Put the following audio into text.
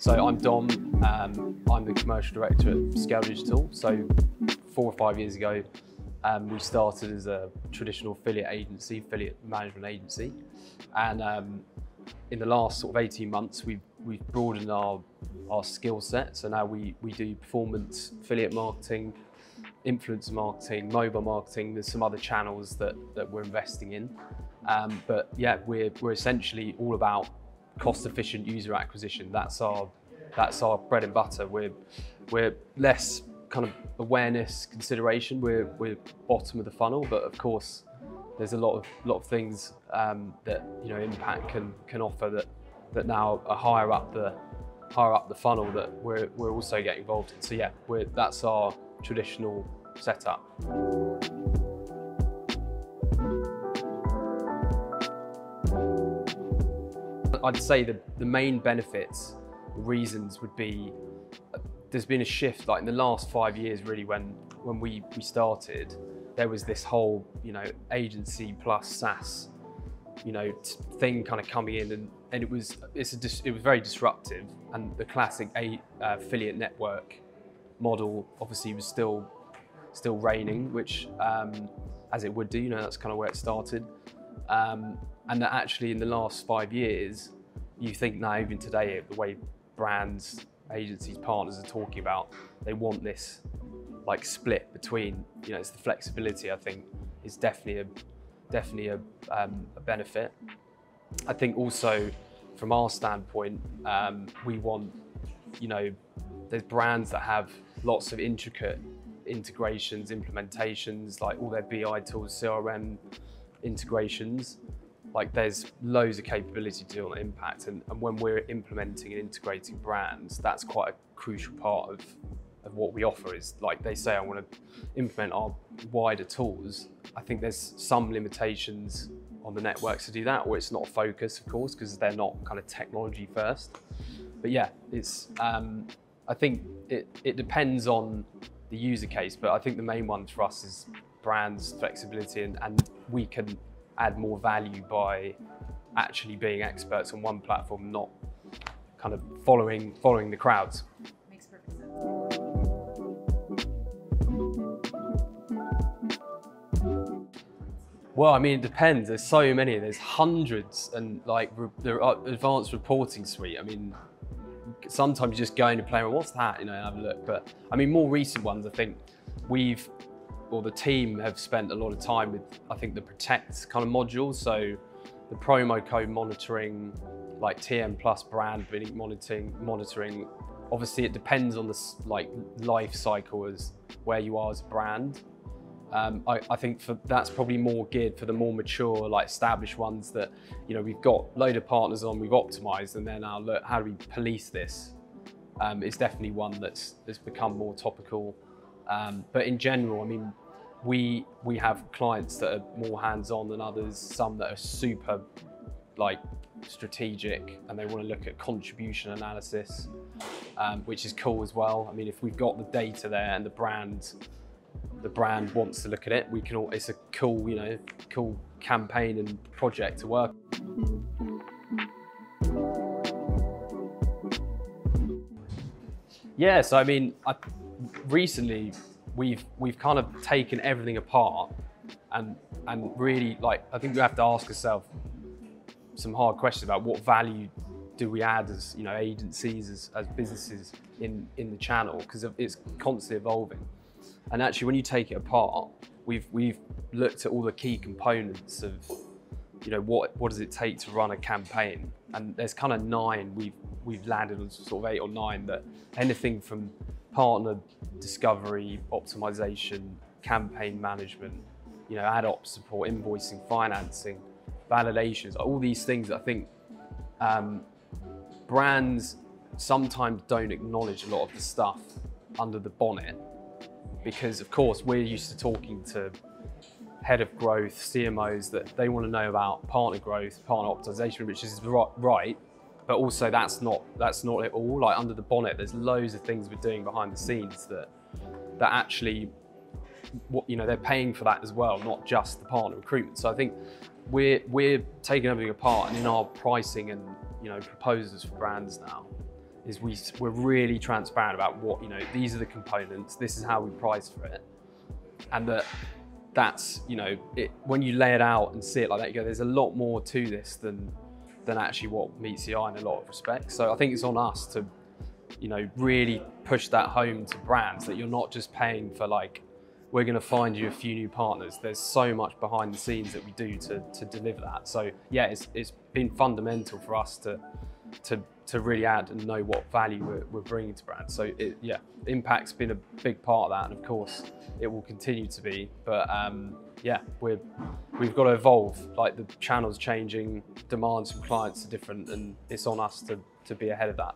So I'm Dom. Um, I'm the commercial director at Scale Digital. So four or five years ago, um, we started as a traditional affiliate agency, affiliate management agency, and um, in the last sort of 18 months, we've we've broadened our our skill set. So now we we do performance affiliate marketing, influencer marketing, mobile marketing. There's some other channels that that we're investing in, um, but yeah, we're we're essentially all about cost efficient user acquisition. That's our that's our bread and butter. We're we're less kind of awareness consideration. We're we're bottom of the funnel, but of course there's a lot of lot of things um, that you know impact can can offer that that now are higher up the higher up the funnel that we're we're also getting involved in. So yeah, that's our traditional setup. I'd say that the main benefits, reasons would be uh, there's been a shift like in the last five years really when when we we started there was this whole you know agency plus SaaS you know thing kind of coming in and, and it was it's a it was very disruptive and the classic a, uh, affiliate network model obviously was still still reigning which um, as it would do you know that's kind of where it started um, and that actually in the last five years, you think now even today, the way brands, agencies, partners are talking about, they want this like split between, you know, it's the flexibility I think is definitely a, definitely a, um, a benefit. I think also from our standpoint, um, we want, you know, there's brands that have lots of intricate integrations, implementations, like all their BI tools, CRM, integrations, like there's loads of capability to do on impact. And, and when we're implementing and integrating brands, that's quite a crucial part of, of what we offer is like they say, I want to implement our wider tools. I think there's some limitations on the networks to do that, or it's not a focus, of course, because they're not kind of technology first. But yeah, it's, um, I think it, it depends on the user case, but I think the main one for us is brands, flexibility, and, and we can add more value by actually being experts on one platform, not kind of following following the crowds. Makes perfect sense. Well, I mean, it depends. There's so many. There's hundreds, and like re- there are uh, advanced reporting suite. I mean, sometimes you just go into play. Well, what's that? You know, and have a look. But I mean, more recent ones. I think we've or the team have spent a lot of time with, I think, the Protect kind of modules. So the promo code monitoring, like TM Plus brand monitoring, monitoring. Obviously, it depends on the like life cycle as where you are as a brand. Um, I, I, think for that's probably more geared for the more mature, like established ones that you know we've got load of partners on, we've optimized, and then now look how do we police this? Um, it's definitely one that's that's become more topical. Um, but in general, I mean, we we have clients that are more hands-on than others, some that are super like strategic and they want to look at contribution analysis, um, which is cool as well. I mean, if we've got the data there and the brand the brand wants to look at it, we can all it's a cool, you know, cool campaign and project to work. Yeah, so I mean, I, recently we've we've kind of taken everything apart and and really like I think we have to ask ourselves some hard questions about what value do we add as you know agencies as, as businesses in in the channel because it's constantly evolving. And actually when you take it apart we've we've looked at all the key components of you know what what does it take to run a campaign? And there's kind of nine we've we've landed on sort of eight or nine that anything from partner discovery, optimization, campaign management, you know, ad ops support, invoicing, financing, validations, all these things I think um, brands sometimes don't acknowledge a lot of the stuff under the bonnet because of course we're used to talking to head of growth, CMOs that they want to know about partner growth, partner optimization, which is right, but also that's not that's not it all. Like under the bonnet, there's loads of things we're doing behind the scenes that that actually what you know they're paying for that as well, not just the partner recruitment. So I think we're we're taking everything apart and in our pricing and you know proposals for brands now, is we we're really transparent about what you know. These are the components. This is how we price for it, and that that's you know it, when you lay it out and see it like that, you go. There's a lot more to this than than actually what meets the eye in a lot of respects. So I think it's on us to you know really push that home to brands that you're not just paying for like we're going to find you a few new partners. There's so much behind the scenes that we do to, to deliver that. So yeah, it's, it's been fundamental for us to, to, to really add and know what value we're, we're bringing to brands. So it, yeah, impact's been a big part of that. And of course it will continue to be, but um, yeah, we're, we've got to evolve. Like the channel's changing, demands from clients are different and it's on us to, to be ahead of that.